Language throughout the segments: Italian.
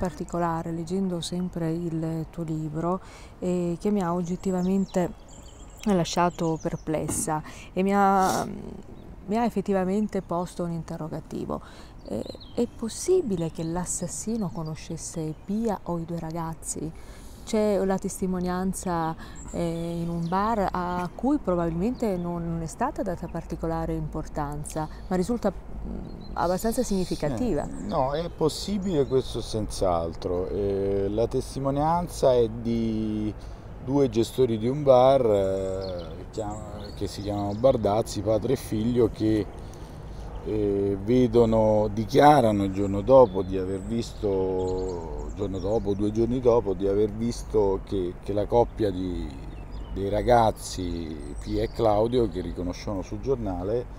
Particolare, leggendo sempre il tuo libro, eh, che mi ha oggettivamente lasciato perplessa e mi ha, mi ha effettivamente posto un interrogativo. Eh, è possibile che l'assassino conoscesse Pia o i due ragazzi? C'è la testimonianza eh, in un bar a cui probabilmente non è stata data particolare importanza, ma risulta abbastanza significativa. Eh, no, è possibile questo senz'altro. Eh, la testimonianza è di due gestori di un bar eh, che si chiamano Bardazzi, padre e figlio, che eh, vedono, dichiarano il giorno dopo di aver visto, giorno dopo, due giorni dopo, di aver visto che, che la coppia di, dei ragazzi Pia e Claudio, che riconoscono sul giornale,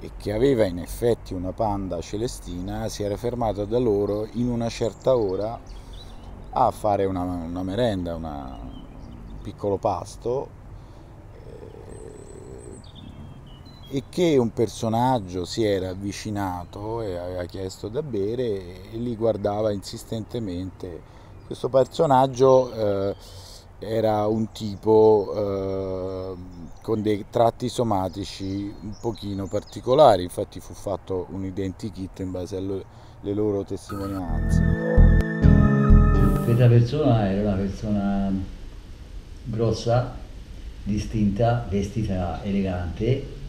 e che aveva in effetti una panda celestina, si era fermata da loro in una certa ora a fare una, una merenda, una, un piccolo pasto eh, e che un personaggio si era avvicinato e aveva chiesto da bere e li guardava insistentemente. Questo personaggio eh, era un tipo eh, con dei tratti somatici un pochino particolari, infatti fu fatto un identikit in base alle loro testimonianze. Questa persona era una persona grossa, distinta, vestita elegante,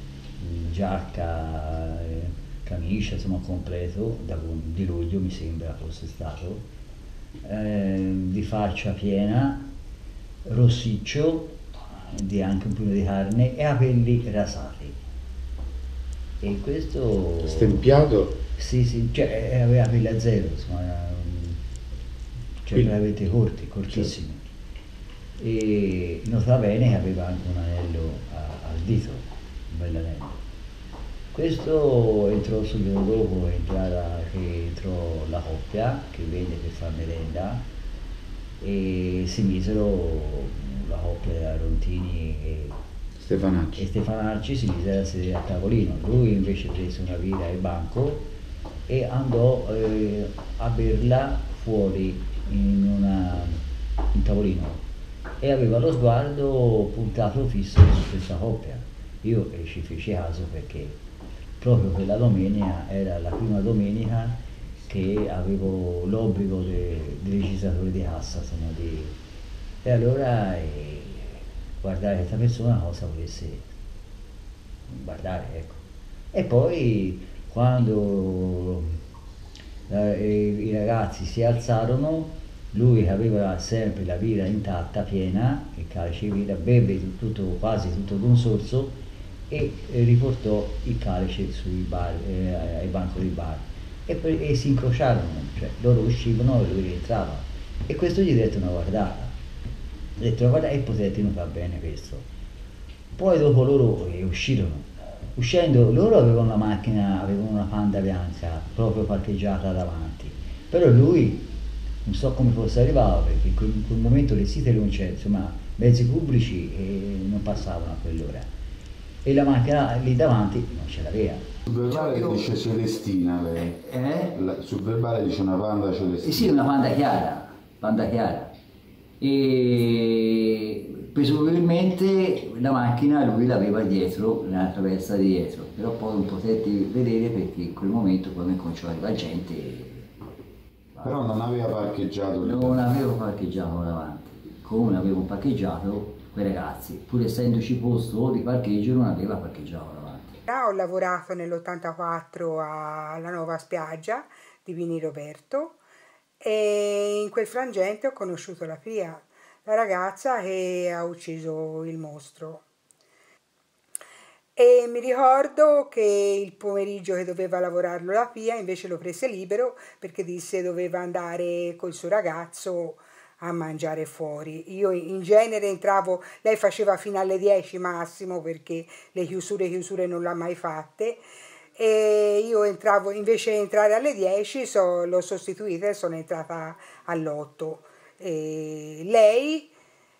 giacca, camicia, insomma completo, da, di luglio mi sembra fosse stato, eh, di faccia piena, rossiccio, di anche un po' di carne e capelli rasati. E questo... Stempiato? Sì, sì, cioè eh, aveva capelli a zero, insomma, cioè Quindi... veramente corti, cortissimi. Certo. E nota bene che aveva anche un anello a, al dito, un bel anello. Questo entrò subito dopo entrata, che entrò la coppia che venne per far merenda e si misero la coppia Rontini e Stefanacci. e Stefanacci si misero a sedere a tavolino. Lui invece prese una birra al banco e andò eh, a berla fuori in, una, in tavolino e aveva lo sguardo puntato fisso su questa coppia. Io ci feci caso perché proprio quella domenica era la prima domenica che avevo l'obbligo di legislatore di cassa, insomma, di, e allora eh, guardare questa persona cosa volesse guardare, ecco. E poi quando eh, i ragazzi si alzarono, lui aveva sempre la birra intatta, piena, il calice di birra, beve tutto, quasi tutto d'un sorso e riportò il calice sui bar, eh, ai banco di bar e, e si incrociarono, cioè loro uscivano e lui rientrava. E questo gli dette una guardata. Ha detto una guardata e potete notare bene questo. Poi dopo loro eh, uscirono. Uscendo loro avevano una macchina, avevano una panda bianca proprio parcheggiata davanti. Però lui non so come fosse arrivato perché in quel, in quel momento le site non c'è, insomma mezzi pubblici eh, non passavano a quell'ora. E la macchina lì davanti non ce l'aveva sul verbale cioè, dice Celestina lei. Eh? La, sul verbale dice una panda Celestina. Eh sì, una panda chiara, panda chiara. E presumibilmente la macchina lui l'aveva dietro, nella traversa di dietro, però poi non potetti vedere perché in quel momento quando cominciò a arrivare gente... Però non aveva parcheggiato Non avevo parcheggiato davanti, come avevo parcheggiato quei ragazzi, pur essendoci posto di parcheggio non aveva parcheggiato davanti. Ho lavorato nell'84 alla nuova spiaggia di Vini Roberto e in quel frangente ho conosciuto la Pia, la ragazza che ha ucciso il mostro. E mi ricordo che il pomeriggio che doveva lavorarlo la Pia invece lo prese libero perché disse doveva andare col suo ragazzo a mangiare fuori. Io in genere entravo, lei faceva fino alle 10 massimo perché le chiusure chiusure non l'ha mai fatte e io entravo invece di entrare alle 10 so, l'ho sostituita e sono entrata all'8. lei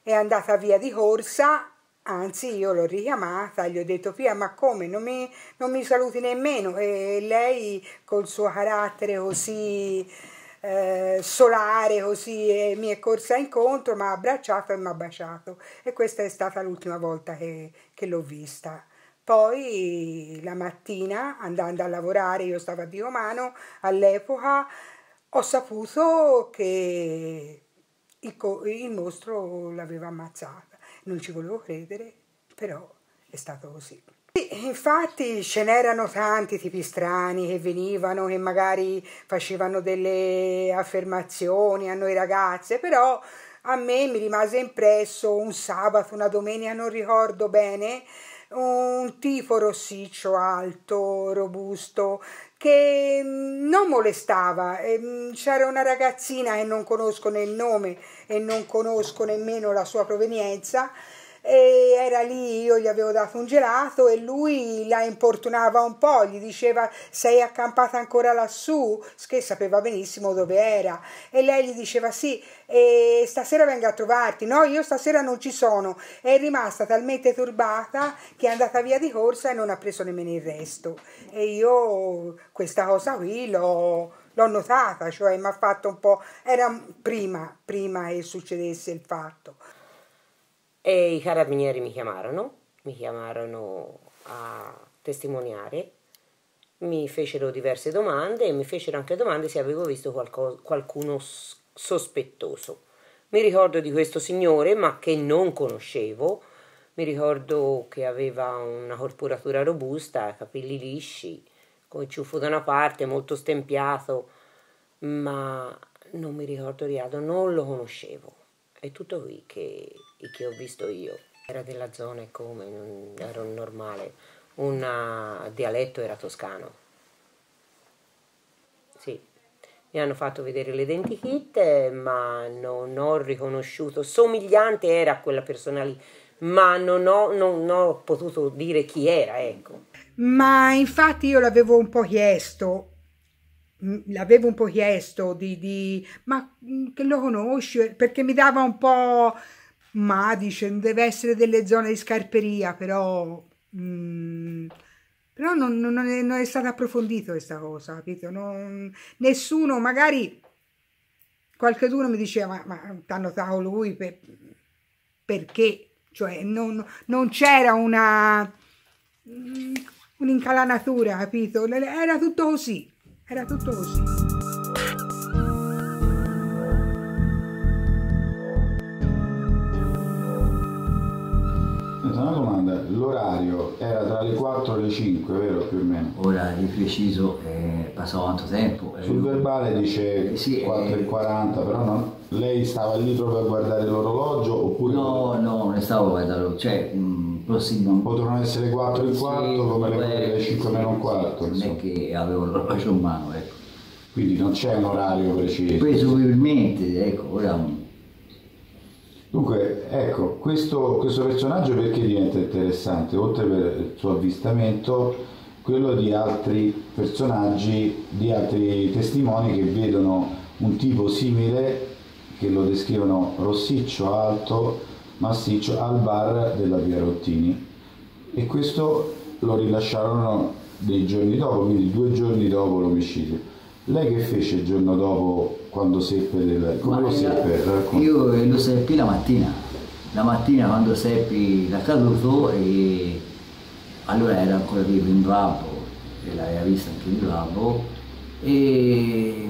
è andata via di corsa Anzi, io l'ho richiamata, gli ho detto Pia, ma come? Non mi, non mi saluti nemmeno? E lei col suo carattere così eh, solare così e mi è corsa incontro, mi ha abbracciato e mi ha baciato e questa è stata l'ultima volta che, che l'ho vista. Poi la mattina andando a lavorare, io stavo a Diomano all'epoca, ho saputo che il, il mostro l'aveva ammazzata. Non ci volevo credere, però è stato così. Infatti ce n'erano tanti tipi strani che venivano e magari facevano delle affermazioni a noi ragazze, però a me mi rimase impresso un sabato, una domenica, non ricordo bene, un tipo rossiccio, alto, robusto, che non molestava. C'era una ragazzina che non conosco né il nome e non conosco nemmeno la sua provenienza e era lì, io gli avevo dato un gelato e lui la importunava un po', gli diceva sei accampata ancora lassù, che sapeva benissimo dove era. E lei gli diceva sì, e stasera venga a trovarti, no io stasera non ci sono, è rimasta talmente turbata che è andata via di corsa e non ha preso nemmeno il resto. E io questa cosa qui l'ho l'ho notata, cioè mi ha fatto un po', era prima, prima che succedesse il fatto. E i carabinieri mi chiamarono, mi chiamarono a testimoniare, mi fecero diverse domande e mi fecero anche domande se avevo visto qualcosa, qualcuno sospettoso. Mi ricordo di questo signore, ma che non conoscevo. Mi ricordo che aveva una corporatura robusta, capelli lisci, con il ciuffo da una parte, molto stempiato, ma non mi ricordo di altro, non lo conoscevo. È tutto qui che, che ho visto io. Era della zona come, non era un normale. Un uh, dialetto era toscano. Sì, mi hanno fatto vedere l'identikit, ma non ho riconosciuto, somigliante era a quella persona lì, ma non ho, non ho potuto dire chi era, ecco. Ma infatti io l'avevo un po' chiesto, l'avevo un po' chiesto di, di, ma mm, che lo conosci perché mi dava un po' ma dice deve essere delle zone di scarperia però mm, però non, non, è, non, è, stato approfondito questa cosa capito? Non, nessuno magari qualcuno mi diceva ma, ma ti ha notato lui per, perché? Cioè non, non c'era una mm, un'incalanatura capito? Era tutto così era tutto così. L'orario era tra le 4 e le 5, vero più o meno? Ora di preciso è passato tanto tempo. Sul verbale dice eh, sì, 4 e 40, però no, lei stava lì proprio a guardare l'orologio oppure... No, no, non stavo a guardare, cioè prossimo. Potevano essere 4 e 4 sì, come le 5 meno un quarto. Non è che avevo l'orologio in mano, ecco. Quindi non c'è un orario preciso. Presumibilmente, ecco, ora... Dunque, ecco, questo, questo personaggio perché diventa interessante? Oltre per il suo avvistamento, quello di altri personaggi, di altri testimoni che vedono un tipo simile, che lo descrivono rossiccio, alto, massiccio al bar della Via Rottini e questo lo rilasciarono dei giorni dopo, quindi due giorni dopo l'omicidio. Lei che fece il giorno dopo quando seppe del... come lo seppe? Io lo seppi la mattina, la mattina quando seppi l'accaduto e allora era ancora vivo in Bravo e l'aveva vista anche in Bravo e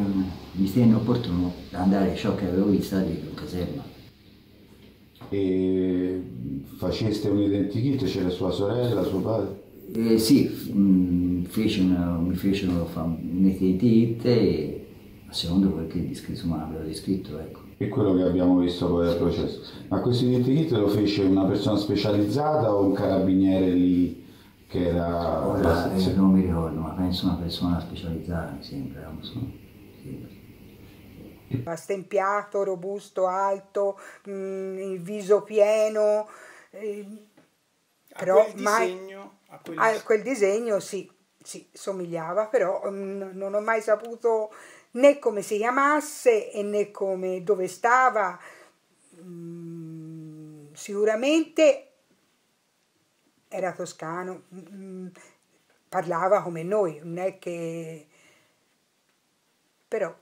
mi stenne opportuno andare ciò che avevo visto in caserma e faceste un identikit, c'era sua sorella, suo padre? Eh, sì, mh, mm, fece una, mi fecero un identikit secondo quel che descritto, ma avevo descritto, ecco. E quello che abbiamo visto poi al processo. Ma questo identikit lo fece una persona specializzata o un carabiniere lì che era... Ora, eh, non mi ricordo, ma penso una persona specializzata, mi sembra. Sì stempiato, robusto, alto, mh, mm, il viso pieno. Eh, però quel mai, disegno, a quel... a quel disegno sì, sì, somigliava, però mh, mm, non ho mai saputo né come si chiamasse e né come, dove stava. Mh, mm, sicuramente era toscano, parlava come noi, non è che... però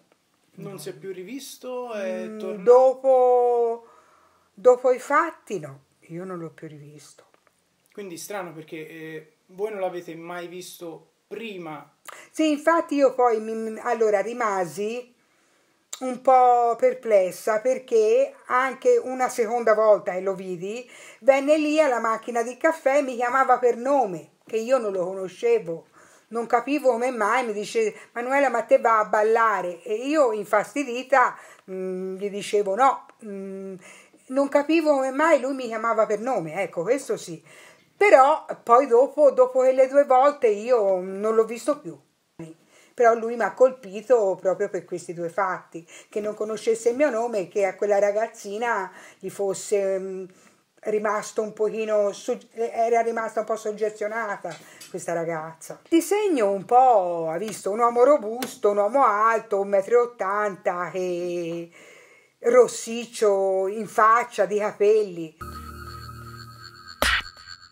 Non si è più rivisto? È Mm, tornato? dopo, dopo i fatti no, io non l'ho più rivisto. Quindi strano perché eh, voi non l'avete mai visto prima. Sì, infatti io poi mi- allora rimasi un po' perplessa perché anche una seconda volta, e lo vidi, venne lì alla macchina di caffè e mi chiamava per nome, che io non lo conoscevo. Non capivo come mai, mi dice Manuela ma te va a ballare e io infastidita mm, gli dicevo no, mm, non capivo come mai lui mi chiamava per nome, ecco questo sì. Però poi dopo, dopo quelle due volte io non l'ho visto più. Però lui mi ha colpito proprio per questi due fatti, che non conoscesse il mio nome e che a quella ragazzina gli fosse mm, rimasto un pochino, era rimasta un po' soggettionata questa ragazza. Disegno un po', ha visto un uomo robusto, un uomo alto, un metro e ottanta, che rossiccio in faccia, di capelli.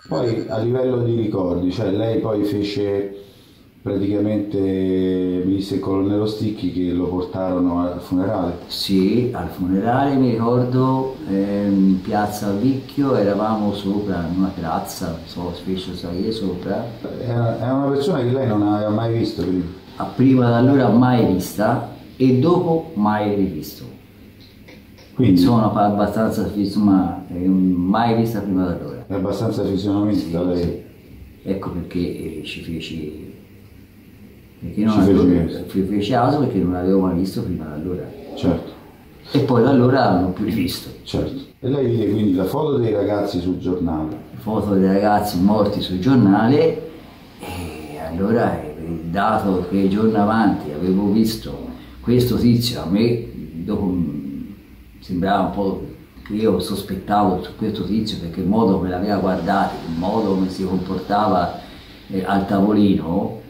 Poi a livello di ricordi, cioè lei poi fece praticamente, mi disse il colonnello Sticchi che lo portarono al funerale. Sì, al funerale mi ricordo ehm, in piazza Vicchio, eravamo sopra in una terrazza, non so, spesso salire sopra. Era una persona che lei non aveva mai visto prima. A prima da allora mai vista e dopo mai rivisto. Quindi Sono abbastanza, insomma, eh, mai vista prima da allora. È abbastanza fisionomista lei. Ecco perché eh, ci feci. Perché non Ci avevo, feci caso perché non l'avevo mai visto prima da allora. Certo, E poi da allora non più rivisto. certo. E lei vide quindi la foto dei ragazzi sul giornale. Foto dei ragazzi morti sul giornale e allora eh, dato che il giorno avanti avevo visto questo tizio, a me dopo mh, sembrava un po' che io sospettavo su questo tizio perché il modo come l'aveva guardato, il modo come si comportava eh, al tavolino,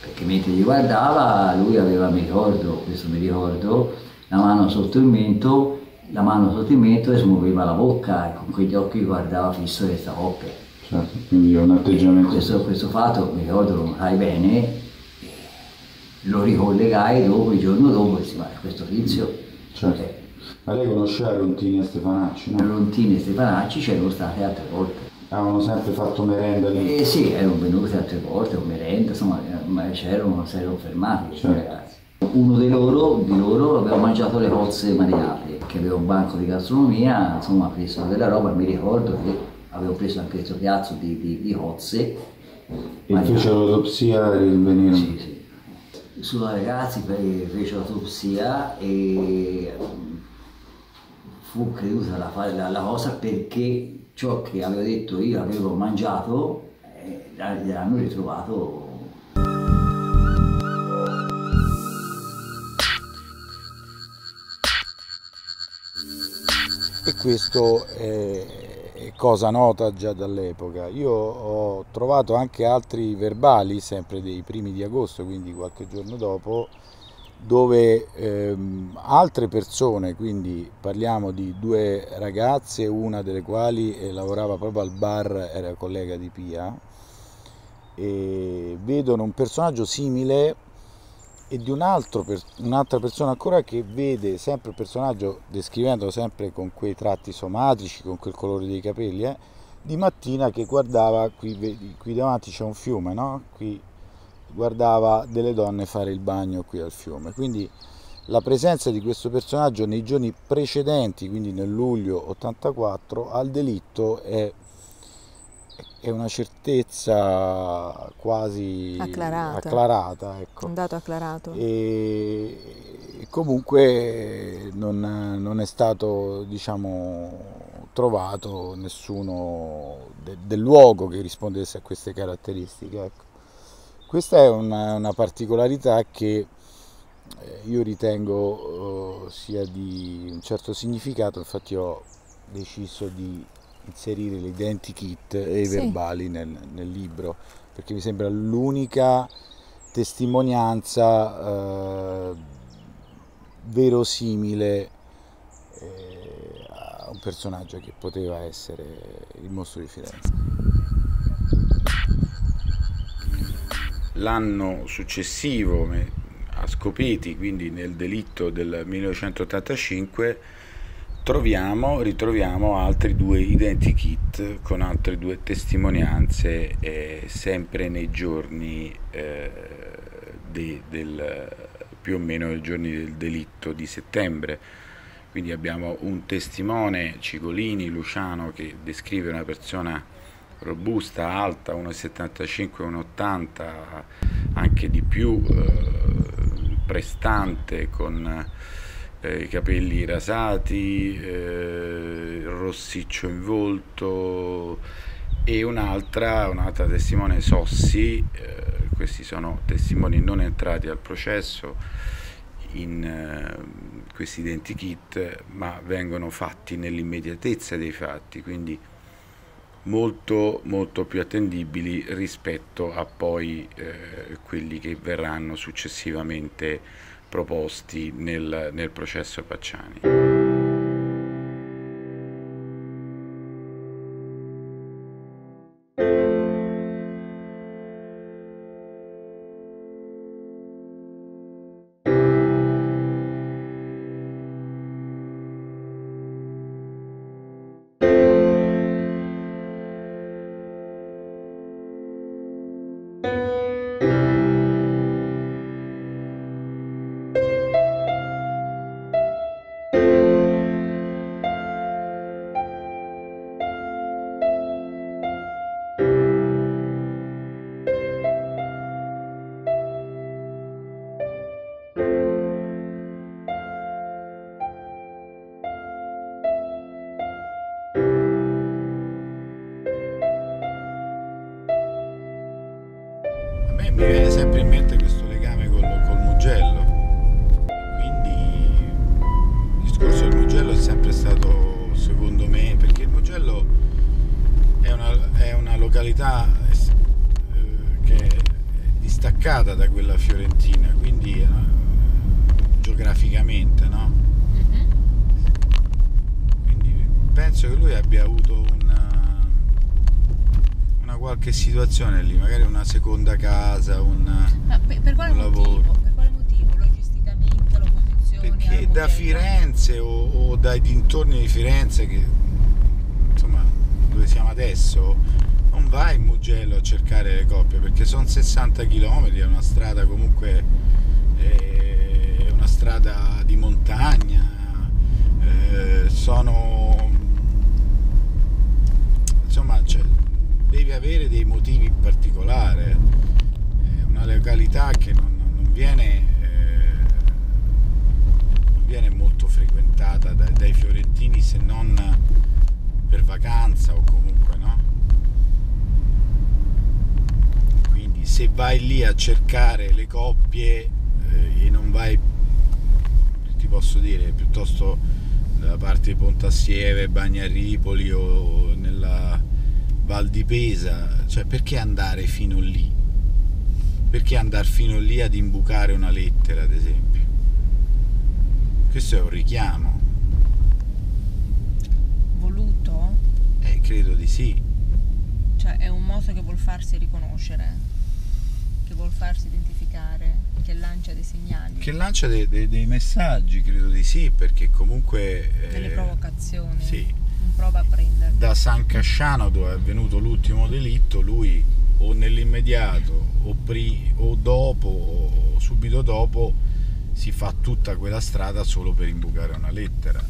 perché mentre gli guardava lui aveva, mi ricordo, questo mi ricordo, la mano sotto il mento, la mano sotto il mento e smuoveva la bocca e con quegli occhi guardava fisso questa coppia. Certo, quindi è un atteggiamento. Questo, questo fatto mi ricordo lo notai bene, lo ricollegai dopo, il giorno dopo, e dissi, ma questo tizio, Certo. eh, Ma lei conosceva Rontini e Stefanacci, no? Rontini e Stefanacci c'erano state altre volte. Avevano sempre fatto merenda lì. E sì, erano venuti altre volte, con merenda, insomma, eh, ma c'erano, si erano fermati questi Certo. ragazzi. Uno di loro, di loro aveva mangiato le cozze marinate, che aveva un banco di gastronomia, insomma ha preso della roba, mi ricordo che avevo preso anche questo piazzo di, di, di cozze E fecero l'autopsia e rinvenirono. Sì, sì. Sulla ragazzi fe- fece l'autopsia e fu creduta la, fa- la- la cosa perché ciò che avevo detto io avevo mangiato eh, l'hanno ritrovato E questo è cosa nota già dall'epoca. Io ho trovato anche altri verbali, sempre dei primi di agosto, quindi qualche giorno dopo, dove ehm, altre persone, quindi parliamo di due ragazze, una delle quali eh, lavorava proprio al bar, era collega di Pia, e vedono un personaggio simile e di un altro un'altra persona ancora che vede sempre il personaggio, descrivendolo sempre con quei tratti somatrici, con quel colore dei capelli, eh, di mattina che guardava, qui, qui davanti c'è un fiume, no? Qui guardava delle donne fare il bagno qui al fiume. Quindi la presenza di questo personaggio nei giorni precedenti, quindi nel luglio 84, al delitto è, è una certezza quasi Acclarata. acclarata, ecco. Un dato acclarato. E comunque non, non è stato diciamo, trovato nessuno de- del luogo che rispondesse a queste caratteristiche. ecco. Questa è una, una particolarità che eh, io ritengo eh, sia di un certo significato, infatti ho deciso di inserire l'identikit e i Sì. verbali nel, nel libro, perché mi sembra l'unica testimonianza eh, verosimile eh, a un personaggio che poteva essere il mostro di Firenze. L'anno successivo, me- Scopeti, quindi nel delitto del 1985, troviamo, ritroviamo altri due identikit con altre due testimonianze eh, sempre nei giorni eh, de, del, più o meno nei giorni del delitto di settembre. Quindi abbiamo un testimone, Cigolini, Luciano, che descrive una persona robusta, alta, 1,75, 1,80, anche di più, eh, prestante, con eh, i capelli rasati, eh, rossiccio in volto e un'altra, un'altra testimone Sossi, eh, questi sono testimoni non entrati al processo in eh, questi identikit ma vengono fatti nell'immediatezza dei fatti, quindi molto molto più attendibili rispetto a poi eh, quelli che verranno successivamente proposti nel, nel processo Pacciani. Mi viene sempre in mente questo legame col, col Mugello. Quindi il discorso del Mugello è sempre stato, secondo me, perché il Mugello è una, è una località eh, che è distaccata da quella fiorentina, quindi eh, geograficamente, no? Mm-hmm. Quindi penso che lui abbia avuto una qualche situazione lì, magari una seconda casa, un, per, per quale un lavoro. Per quale motivo? Logisticamente, l'opposizione? Perché da Firenze o, o, dai dintorni di Firenze, che insomma dove siamo adesso, non vai in Mugello a cercare le coppie perché sono 60 km, è una strada comunque, è una strada di montagna, eh, sono insomma c'è devi avere dei motivi in particolare, è una località che non, non, viene, eh, non, viene, molto frequentata dai, dai fiorentini se non per vacanza o comunque no. Quindi se vai lì a cercare le coppie eh, e non vai, ti posso dire, piuttosto dalla parte di Pontassieve, Bagnaripoli o nella Val di Pesa, cioè perché andare fino lì? Perché andare fino lì ad imbucare una lettera, ad esempio? Questo è un richiamo. Voluto? Eh, credo di sì. Cioè è un mozo che vuol farsi riconoscere, che vuol farsi identificare, che lancia dei segnali. Che lancia dei, dei, dei messaggi, credo di sì, perché comunque... Delle eh, provocazioni. Sì prova a prendere. Da San Casciano dove è avvenuto l'ultimo delitto, lui o nell'immediato o, pri- o dopo o subito dopo si fa tutta quella strada solo per imbucare una lettera.